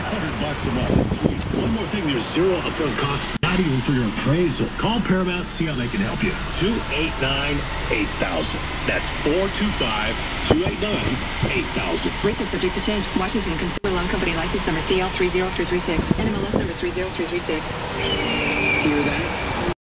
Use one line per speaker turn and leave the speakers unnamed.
bucks a month. One more thing, there's zero upfront costs, not even for your appraisal. Call Paramount, see how they can help you. 289-8000. That's 425-289-8000.
Rates are subject to change. Washington Consumer Loan Company license number CL30336. NMLS number 30336.
Hear that?